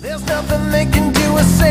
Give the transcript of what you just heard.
There's nothing they can do or say.